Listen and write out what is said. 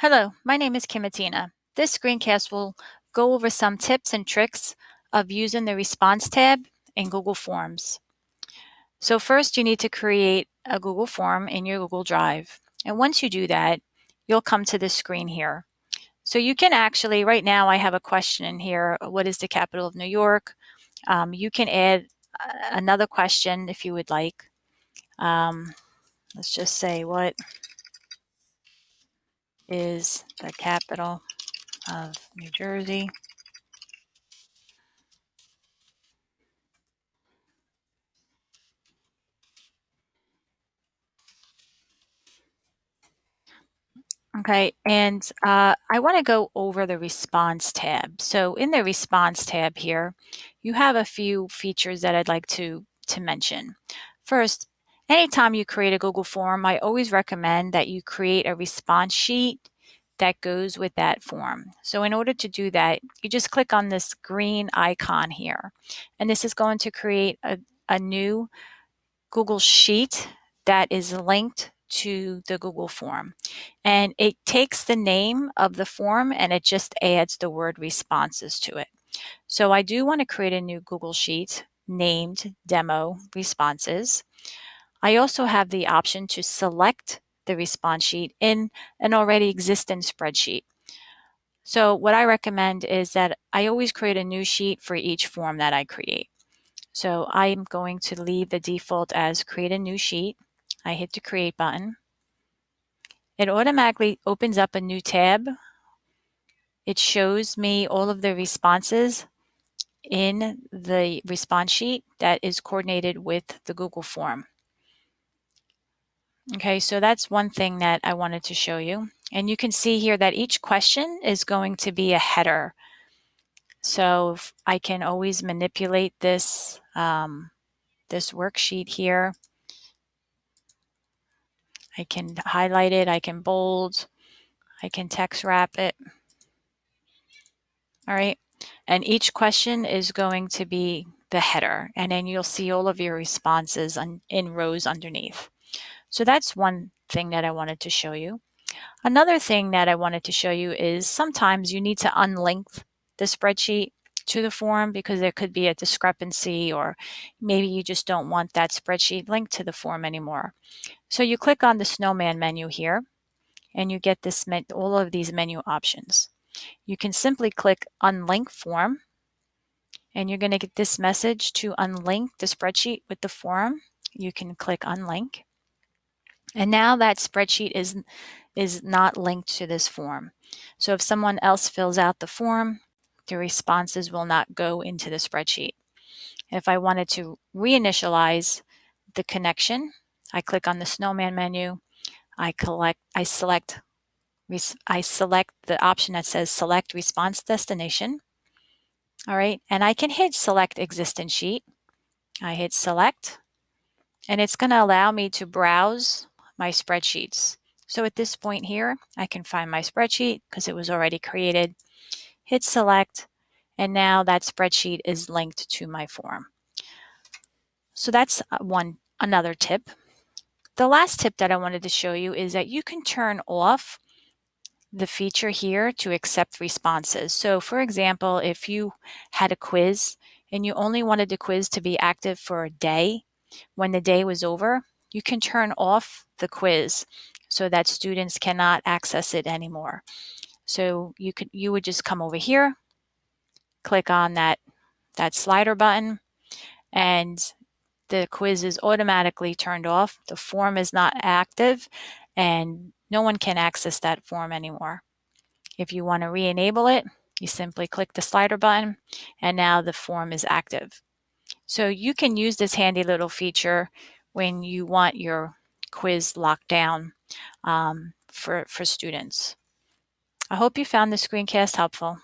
Hello, my name is Kim Mattina. This screencast will go over some tips and tricks of using the Response tab in Google Forms. So first you need to create a Google form in your Google Drive. And once you do that, you'll come to this screen here. So you can actually, right now I have a question in here, what is the capital of New York? Um, you can add another question if you would like. Um, let's just say what is the capital of New Jersey. Okay, and uh, I want to go over the response tab. So in the response tab here, you have a few features that I'd like to, to mention. First, Anytime you create a Google form, I always recommend that you create a response sheet that goes with that form. So in order to do that, you just click on this green icon here. And this is going to create a, a new Google Sheet that is linked to the Google form. And it takes the name of the form and it just adds the word responses to it. So I do want to create a new Google Sheet named Demo Responses. I also have the option to select the response sheet in an already existing spreadsheet. So what I recommend is that I always create a new sheet for each form that I create. So I'm going to leave the default as create a new sheet. I hit the create button. It automatically opens up a new tab. It shows me all of the responses in the response sheet that is coordinated with the Google form. Okay, so that's one thing that I wanted to show you. And you can see here that each question is going to be a header. So I can always manipulate this, um, this worksheet here. I can highlight it, I can bold, I can text wrap it. All right, and each question is going to be the header, and then you'll see all of your responses on, in rows underneath. So that's one thing that I wanted to show you. Another thing that I wanted to show you is sometimes you need to unlink the spreadsheet to the form because there could be a discrepancy or maybe you just don't want that spreadsheet linked to the form anymore. So you click on the snowman menu here and you get this all of these menu options. You can simply click unlink form and you're going to get this message to unlink the spreadsheet with the form. You can click unlink and now that spreadsheet is, is not linked to this form. So if someone else fills out the form, the responses will not go into the spreadsheet. If I wanted to reinitialize the connection, I click on the snowman menu. I collect, I select, I select the option that says select response destination. All right, and I can hit select existing sheet. I hit select, and it's going to allow me to browse my spreadsheets. So at this point here, I can find my spreadsheet because it was already created, hit select, and now that spreadsheet is linked to my form. So that's uh, one another tip. The last tip that I wanted to show you is that you can turn off the feature here to accept responses. So for example, if you had a quiz and you only wanted the quiz to be active for a day, when the day was over, you can turn off the quiz so that students cannot access it anymore. So you could you would just come over here, click on that that slider button, and the quiz is automatically turned off. The form is not active and no one can access that form anymore. If you want to re-enable it, you simply click the slider button and now the form is active. So you can use this handy little feature when you want your quiz locked down um, for, for students. I hope you found this screencast helpful.